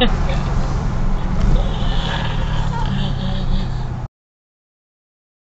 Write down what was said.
Yeah.